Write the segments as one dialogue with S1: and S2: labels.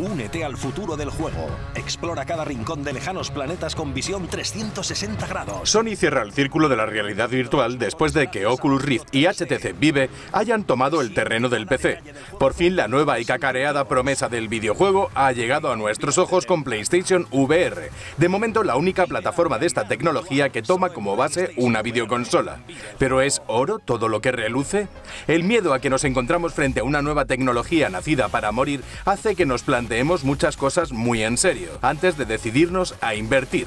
S1: Únete al futuro del juego. Explora cada rincón de lejanos planetas con visión 360 grados.
S2: Sony cierra el círculo de la realidad virtual después de que Oculus Rift y HTC Vive hayan tomado el terreno del PC. Por fin la nueva y cacareada promesa del videojuego ha llegado a nuestros ojos con PlayStation VR. De momento la única plataforma de esta tecnología que toma como base una videoconsola. ¿Pero es oro todo lo que reluce? El miedo a que nos encontramos frente a una nueva tecnología nacida para morir hace que nos planteemos planteemos muchas cosas muy en serio antes de decidirnos a invertir.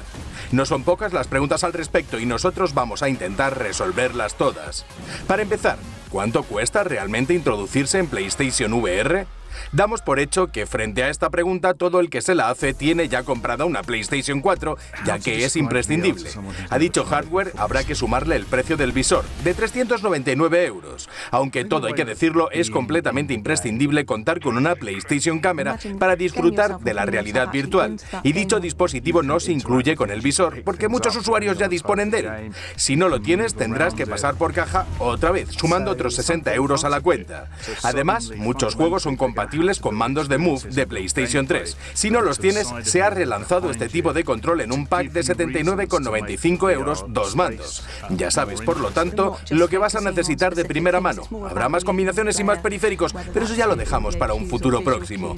S2: No son pocas las preguntas al respecto y nosotros vamos a intentar resolverlas todas. Para empezar, ¿cuánto cuesta realmente introducirse en PlayStation VR? Damos por hecho que frente a esta pregunta todo el que se la hace tiene ya comprada una PlayStation 4, ya que es imprescindible. A dicho hardware habrá que sumarle el precio del visor, de 399 euros. Aunque todo hay que decirlo, es completamente imprescindible contar con una PlayStation Cámara para disfrutar de la realidad virtual. Y dicho dispositivo no se incluye con el visor, porque muchos usuarios ya disponen de él. Si no lo tienes, tendrás que pasar por caja otra vez, sumando otros 60 euros a la cuenta. Además, muchos juegos son compatibles con mandos de Move de PlayStation 3. Si no los tienes, se ha relanzado este tipo de control en un pack de 79,95 euros, dos mandos. Ya sabes, por lo tanto, lo que vas a necesitar de primera mano. Habrá más combinaciones y más periféricos, pero eso ya lo dejamos para un futuro próximo.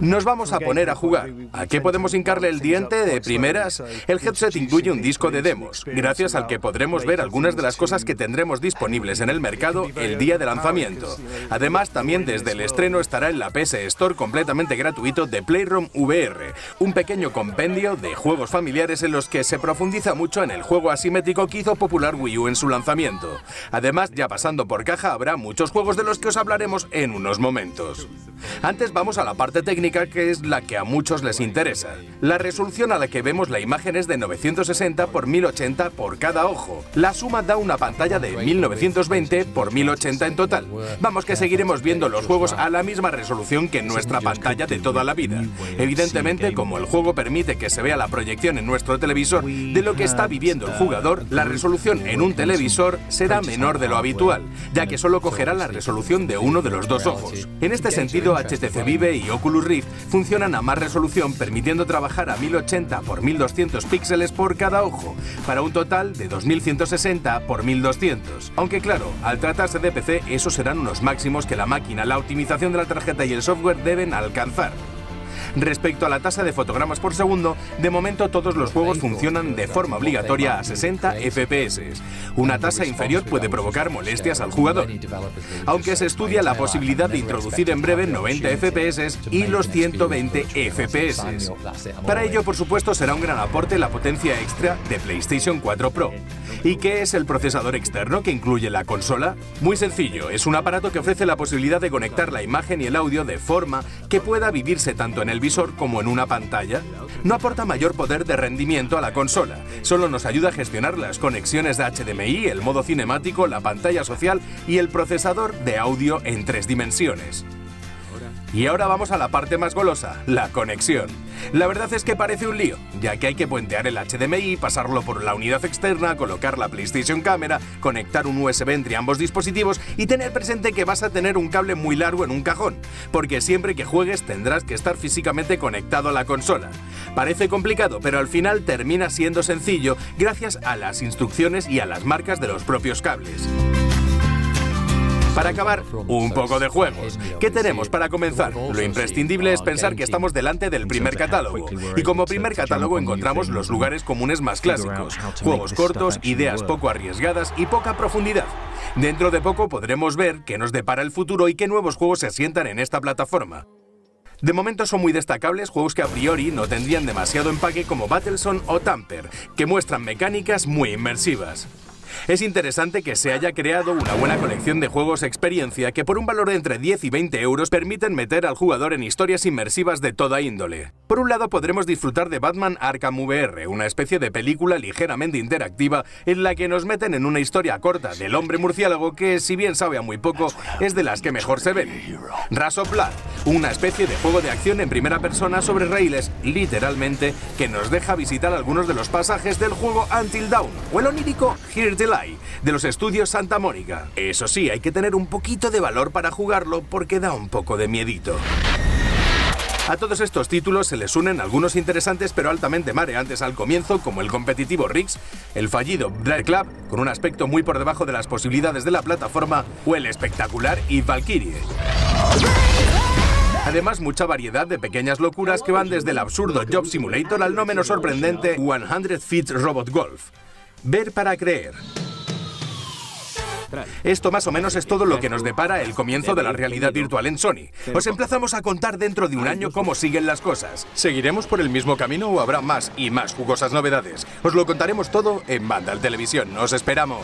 S2: Nos vamos a poner a jugar. ¿A qué podemos hincarle el diente de primeras? El headset incluye un disco de demos, gracias al que podremos ver algunas de las cosas que tendremos disponibles en el mercado el día de lanzamiento. Además, también desde el estreno estará en la PS Store completamente gratuito de Playroom VR, un pequeño compendio de juegos familiares en los que se profundiza mucho en el juego asimétrico que hizo popular Wii U en su lanzamiento. Además, ya pasando por caja, habrá muchos juegos de los que os hablaremos en unos momentos. Antes vamos a la parte técnica que es la que a muchos les interesa. La resolución a la que vemos la imagen es de 960 x 1080 por cada ojo. La suma da una pantalla de 1920 x 1080 en total. Vamos que seguiremos viendo los juegos a la misma resolución que en nuestra pantalla de toda la vida. Evidentemente, como el juego permite que se vea la proyección en nuestro televisor de lo que está viviendo el jugador, la resolución en un televisor será menor de lo habitual, ya que solo cogerá la resolución de uno de los dos ojos. En este sentido, HTC Vive y Oculus Rift funcionan a más resolución, permitiendo trabajar a 1080 x 1200 píxeles por cada ojo, para un total de 2160 x 1200. Aunque claro, al tratarse de PC, esos serán unos máximos que la máquina, la optimización de la tarjeta y el software deben alcanzar. Respecto a la tasa de fotogramas por segundo, de momento todos los juegos funcionan de forma obligatoria a 60 FPS. Una tasa inferior puede provocar molestias al jugador. Aunque se estudia la posibilidad de introducir en breve 90 FPS y los 120 FPS. Para ello, por supuesto, será un gran aporte la potencia extra de PlayStation 4 Pro. ¿Y qué es el procesador externo que incluye la consola? Muy sencillo, es un aparato que ofrece la posibilidad de conectar la imagen y el audio de forma que pueda vivirse tanto en el visor como en una pantalla. No aporta mayor poder de rendimiento a la consola, solo nos ayuda a gestionar las conexiones de HDMI, el modo cinemático, la pantalla social y el procesador de audio en tres dimensiones. Y ahora vamos a la parte más golosa, la conexión. La verdad es que parece un lío, ya que hay que puentear el HDMI, pasarlo por la unidad externa, colocar la PlayStation Cámara, conectar un USB entre ambos dispositivos y tener presente que vas a tener un cable muy largo en un cajón, porque siempre que juegues tendrás que estar físicamente conectado a la consola. Parece complicado, pero al final termina siendo sencillo gracias a las instrucciones y a las marcas de los propios cables. Para acabar, un poco de juegos. ¿Qué tenemos para comenzar? Lo imprescindible es pensar que estamos delante del primer catálogo. Y como primer catálogo encontramos los lugares comunes más clásicos. Juegos cortos, ideas poco arriesgadas y poca profundidad. Dentro de poco podremos ver qué nos depara el futuro y qué nuevos juegos se asientan en esta plataforma. De momento son muy destacables juegos que a priori no tendrían demasiado empaque como Battlezone o Tamper, que muestran mecánicas muy inmersivas. Es interesante que se haya creado una buena colección de juegos experiencia que por un valor de entre 10 y 20 euros permiten meter al jugador en historias inmersivas de toda índole. Por un lado podremos disfrutar de Batman Arkham VR, una especie de película ligeramente interactiva en la que nos meten en una historia corta del hombre murciélago que, si bien sabe a muy poco, es de las que mejor se ven. Ras of Blood, una especie de juego de acción en primera persona sobre raíles, literalmente, que nos deja visitar algunos de los pasajes del juego Until Dawn, o el onírico Here de los estudios Santa Mónica. Eso sí, hay que tener un poquito de valor para jugarlo porque da un poco de miedito. A todos estos títulos se les unen algunos interesantes pero altamente mareantes al comienzo, como el competitivo Riggs, el fallido Drive Club, con un aspecto muy por debajo de las posibilidades de la plataforma, o el espectacular Eve Valkyrie. Además, mucha variedad de pequeñas locuras que van desde el absurdo Job Simulator al no menos sorprendente 100 Feet Robot Golf. Ver para creer. Esto más o menos es todo lo que nos depara el comienzo de la realidad virtual en Sony. Os emplazamos a contar dentro de un año cómo siguen las cosas. ¿Seguiremos por el mismo camino o habrá más y más jugosas novedades? Os lo contaremos todo en Vandal Televisión. Os esperamos.